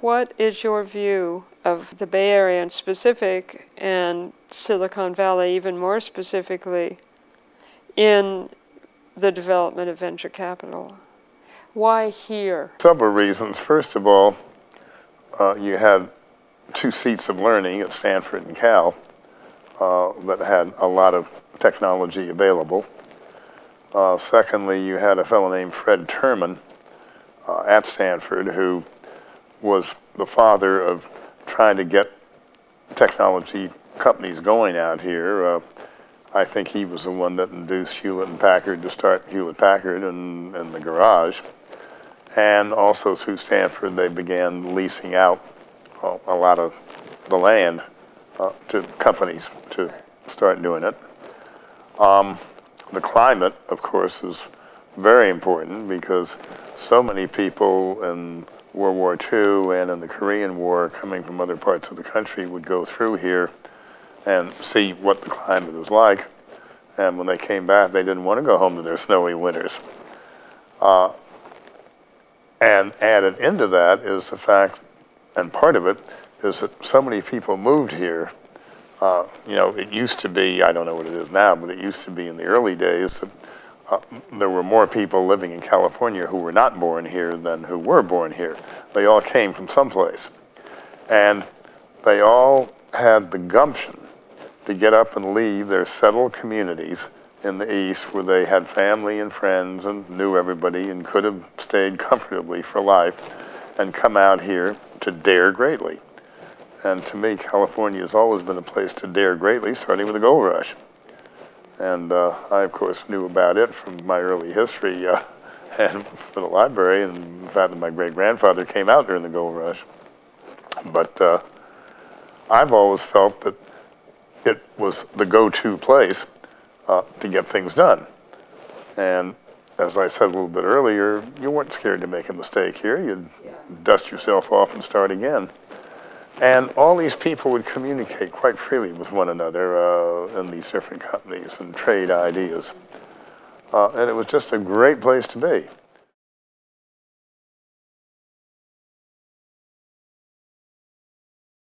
What is your view of the Bay Area in specific and Silicon Valley even more specifically in the development of venture capital? Why here? Several reasons. First of all, uh, you had two seats of learning at Stanford and Cal uh, that had a lot of technology available. Uh, secondly, you had a fellow named Fred Terman uh, at Stanford who was the father of trying to get technology companies going out here. Uh, I think he was the one that induced Hewlett and Packard to start Hewlett Packard in, in the garage. And also through Stanford, they began leasing out a, a lot of the land uh, to companies to start doing it. Um, the climate, of course, is very important because so many people in World War II and in the Korean War coming from other parts of the country would go through here and see what the climate was like. And when they came back, they didn't want to go home to their snowy winters. Uh, and added into that is the fact, and part of it, is that so many people moved here. Uh, you know, it used to be, I don't know what it is now, but it used to be in the early days that uh, there were more people living in California who were not born here than who were born here. They all came from someplace. And they all had the gumption to get up and leave their settled communities in the East where they had family and friends and knew everybody and could have stayed comfortably for life and come out here to dare greatly. And to me, California has always been a place to dare greatly, starting with the gold rush. And uh, I, of course, knew about it from my early history uh, and for the library, and the fact that my great-grandfather came out during the gold rush. But uh, I've always felt that it was the go-to place uh, to get things done. And as I said a little bit earlier, you weren't scared to make a mistake here. You'd yeah. dust yourself off and start again. And all these people would communicate quite freely with one another uh, in these different companies and trade ideas. Uh, and it was just a great place to be.